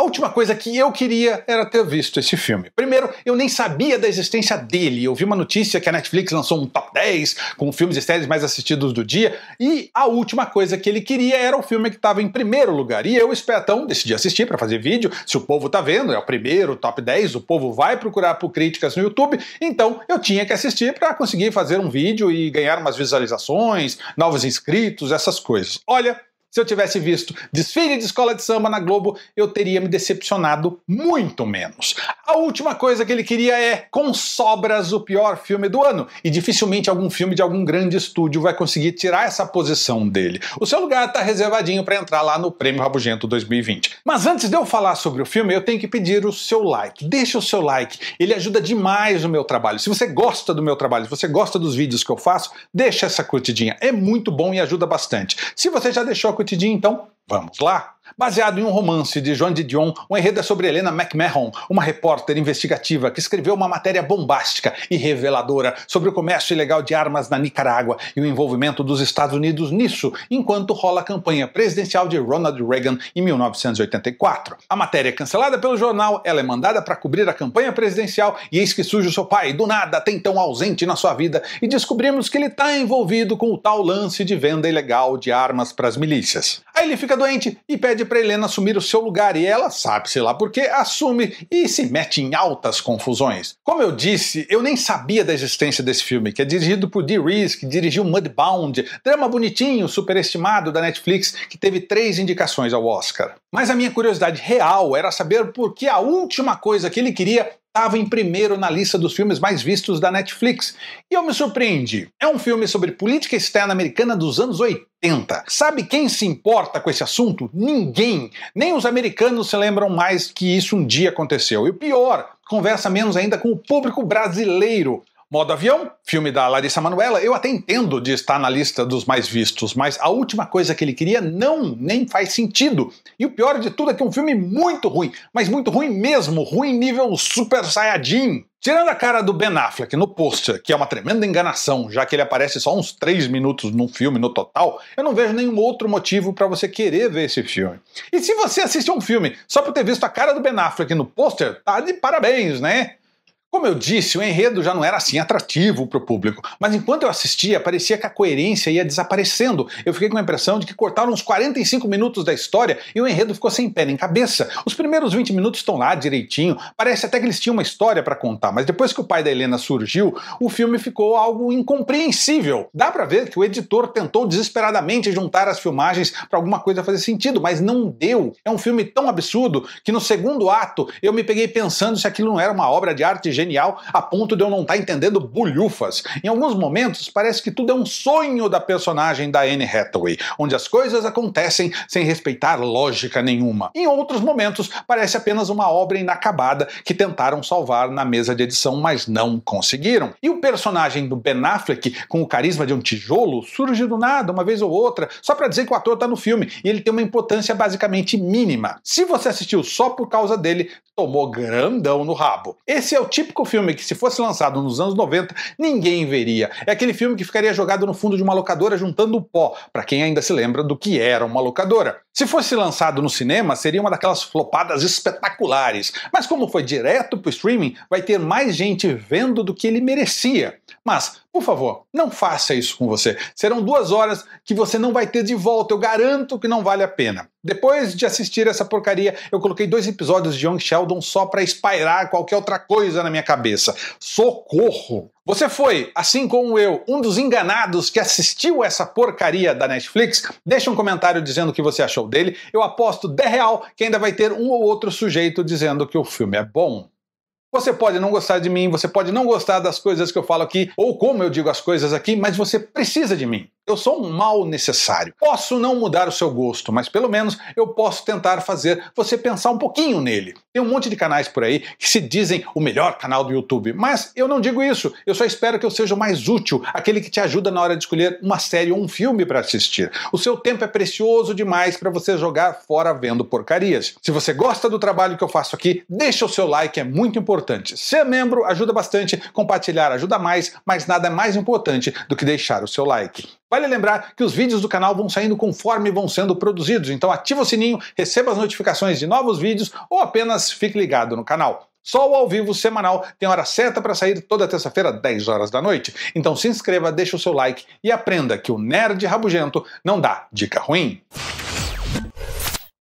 A última coisa que eu queria era ter visto esse filme. Primeiro, eu nem sabia da existência dele. Eu vi uma notícia que a Netflix lançou um top 10 com filmes e séries mais assistidos do dia, e a última coisa que ele queria era o filme que estava em primeiro lugar. E eu, espertão, decidi assistir para fazer vídeo. Se o povo tá vendo, é o primeiro, top 10, o povo vai procurar por críticas no YouTube, então eu tinha que assistir para conseguir fazer um vídeo e ganhar umas visualizações, novos inscritos, essas coisas. Olha, se eu tivesse visto desfile de escola de samba na Globo, eu teria me decepcionado muito menos. A última coisa que ele queria é, com sobras, o pior filme do ano. E dificilmente algum filme de algum grande estúdio vai conseguir tirar essa posição dele. O seu lugar está reservadinho para entrar lá no Prêmio Rabugento 2020. Mas antes de eu falar sobre o filme, eu tenho que pedir o seu like. Deixa o seu like, ele ajuda demais o meu trabalho. Se você gosta do meu trabalho, se você gosta dos vídeos que eu faço, deixa essa curtidinha. É muito bom e ajuda bastante. Se você já deixou curtidinha, então vamos lá! Baseado em um romance de Joan Didion, o enredo é sobre Helena McMahon, uma repórter investigativa que escreveu uma matéria bombástica e reveladora sobre o comércio ilegal de armas na Nicarágua e o envolvimento dos Estados Unidos nisso, enquanto rola a campanha presidencial de Ronald Reagan em 1984. A matéria é cancelada pelo jornal, ela é mandada para cobrir a campanha presidencial e eis que surge o seu pai, do nada, até então ausente na sua vida, e descobrimos que ele está envolvido com o tal lance de venda ilegal de armas para as milícias. Aí ele fica doente e pede para Helena assumir o seu lugar e ela, sabe-se lá porque, assume e se mete em altas confusões. Como eu disse, eu nem sabia da existência desse filme, que é dirigido por Dee Reese, que dirigiu Mudbound, drama bonitinho, superestimado da Netflix, que teve três indicações ao Oscar. Mas a minha curiosidade real era saber por que a última coisa que ele queria estava em primeiro na lista dos filmes mais vistos da Netflix. E eu me surpreendi. É um filme sobre política externa americana dos anos 80. Sabe quem se importa com esse assunto? Ninguém. Nem os americanos se lembram mais que isso um dia aconteceu. E o pior, conversa menos ainda com o público brasileiro. Modo Avião, filme da Larissa Manoela, eu até entendo de estar na lista dos mais vistos, mas a última coisa que ele queria não, nem faz sentido. E o pior de tudo é que é um filme muito ruim, mas muito ruim mesmo, ruim nível Super Saiyajin. Tirando a cara do Ben Affleck no pôster, que é uma tremenda enganação, já que ele aparece só uns 3 minutos no filme no total, eu não vejo nenhum outro motivo para você querer ver esse filme. E se você assiste um filme só por ter visto a cara do Ben Affleck no pôster, tá de parabéns, né? Como eu disse, o enredo já não era assim atrativo para o público, mas enquanto eu assistia, parecia que a coerência ia desaparecendo. Eu fiquei com a impressão de que cortaram uns 45 minutos da história e o enredo ficou sem pé nem cabeça. Os primeiros 20 minutos estão lá direitinho, parece até que eles tinham uma história para contar, mas depois que o pai da Helena surgiu, o filme ficou algo incompreensível. Dá para ver que o editor tentou desesperadamente juntar as filmagens para alguma coisa fazer sentido, mas não deu. É um filme tão absurdo que no segundo ato eu me peguei pensando se aquilo não era uma obra de arte genial a ponto de eu não estar tá entendendo bulhufas. Em alguns momentos, parece que tudo é um sonho da personagem da Anne Hathaway, onde as coisas acontecem sem respeitar lógica nenhuma. Em outros momentos, parece apenas uma obra inacabada que tentaram salvar na mesa de edição, mas não conseguiram. E o personagem do Ben Affleck, com o carisma de um tijolo, surge do nada, uma vez ou outra, só para dizer que o ator está no filme, e ele tem uma importância basicamente mínima. Se você assistiu só por causa dele, tomou grandão no rabo. Esse é o tipo típico filme que, se fosse lançado nos anos 90, ninguém veria. É aquele filme que ficaria jogado no fundo de uma locadora juntando pó, para quem ainda se lembra do que era uma locadora. Se fosse lançado no cinema, seria uma daquelas flopadas espetaculares, mas como foi direto pro streaming, vai ter mais gente vendo do que ele merecia. Mas, por favor, não faça isso com você. Serão duas horas que você não vai ter de volta, eu garanto que não vale a pena. Depois de assistir essa porcaria, eu coloquei dois episódios de Young Sheldon só para espairar qualquer outra coisa na minha cabeça. Socorro! Você foi, assim como eu, um dos enganados que assistiu essa porcaria da Netflix? Deixa um comentário dizendo o que você achou dele. Eu aposto de real que ainda vai ter um ou outro sujeito dizendo que o filme é bom. Você pode não gostar de mim, você pode não gostar das coisas que eu falo aqui, ou como eu digo as coisas aqui, mas você precisa de mim. Eu sou um mal necessário. Posso não mudar o seu gosto, mas pelo menos eu posso tentar fazer você pensar um pouquinho nele. Tem um monte de canais por aí que se dizem o melhor canal do YouTube, mas eu não digo isso. Eu só espero que eu seja o mais útil, aquele que te ajuda na hora de escolher uma série ou um filme para assistir. O seu tempo é precioso demais para você jogar fora vendo porcarias. Se você gosta do trabalho que eu faço aqui, deixa o seu like, é muito importante. Ser membro ajuda bastante, compartilhar ajuda mais, mas nada é mais importante do que deixar o seu like. Vale lembrar que os vídeos do canal vão saindo conforme vão sendo produzidos, então ativa o sininho, receba as notificações de novos vídeos ou apenas fique ligado no canal. Só o ao vivo semanal tem hora certa para sair toda terça-feira, 10 horas da noite. Então se inscreva, deixa o seu like e aprenda que o nerd rabugento não dá dica ruim.